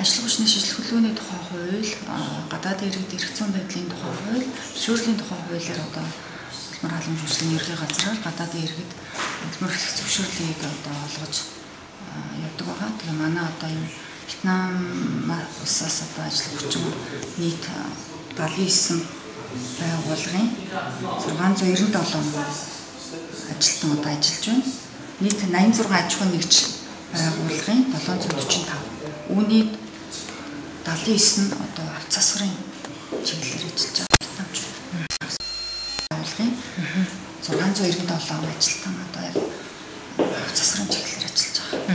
ажил хүчний шийдэл хөдөлгөөний тухай хууль, гадаадын иргэд эрх зүйн байдлын тухай хууль, зөвшөөрлийн тухай хуулиар одоо улмар халамж үйлчлэгийн ерхий газраар гадаадын иргэд улмар зөвшөөрлийг одоо олгож явдаг байгаа. Тэгээ манай одоо энэ Вьетнам улсаас одоо ажил хүчин нийт 79 байгууллагын 697 ажилтан одоо ажиллаж байна. Нийт 86 аж ахуйн нэгж байгууллагын 745. Үүний 79 нь одоо авц засварын чиглэлээр ажиллаж байгаа хамж байгууллагын 697 ажилтан одоо яг авц засварын чиглэлээр ажиллаж байгаа.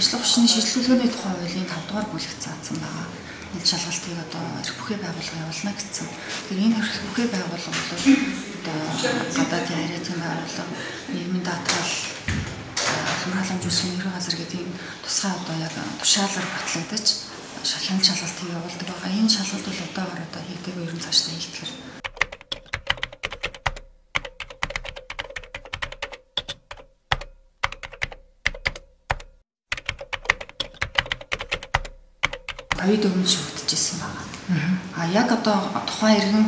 ажлын хүчний шийдлүүлгээний тухай хуулийн 5 дугаар бүлэг заасан байгаа. Энэ шалгалтыг одоо бүхий байгууллага явуулна гэсэн. Тэгэхээр энэ бүхий байгууллага бол одоо гадаадын хариатын байгууллага, нийгмийн даатгал, хамгаалам зүйлсийн ерхий газар гэдэг энэ тусгай одоо яг тушаалаар батлагдаж шалгалт шалгалтыг явуулдаг байгаа. Энэ шалгалт бол одоогоор одоо хийдэг ер нь цаашдаа хийгдэх ковид өмнө шигдчихсэн байна. А яг одоо тухайн иргэн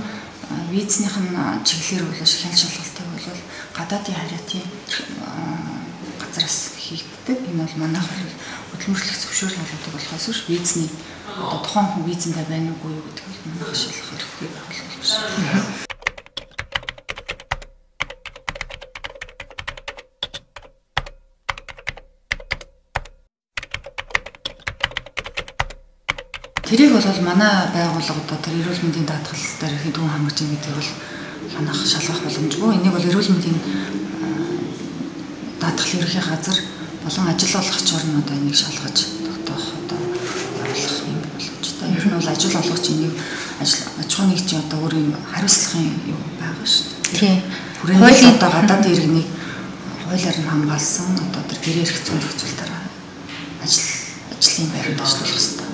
визнийх нь чиглэлээр бол шахин шалгалтыг бол гадаадын хариатын газраас хийгддэг. Энэ бол манайх хөдөлмөрлөх зөвшөөрөл болдог болохоос биш визний одоо тухайн хүн визэндээ байна уугүй юу гэдэг нь манайх шалгах хэрэгтэй байгууллага биш. Тэрийг бол манай байгууллага одоо тэр эрүүл мэндийн даатгал дээр хэдүүн хамгач юм гэдэг бол санах шалгах боломжгүй. Энийг бол эрүүл мэндийн даатгал ерхий газар болон ажил олгогч орн одоо энийг шалгаж тогтоох одоо явуулах юм боломжтой. Ер нь бол ажил олгогч энийг ажил аж ахуйн нэгжийн одоо өөрийн хариуцлагын юу байгаа шүү дээ. Тийм. Хуулийн одоо гадаад иргэнийг хуулиар нь хамгаалсан одоо тэр гэрээ эрх зүйн зохицуултаар ажил ажлын байранд ажиллах хэрэгтэй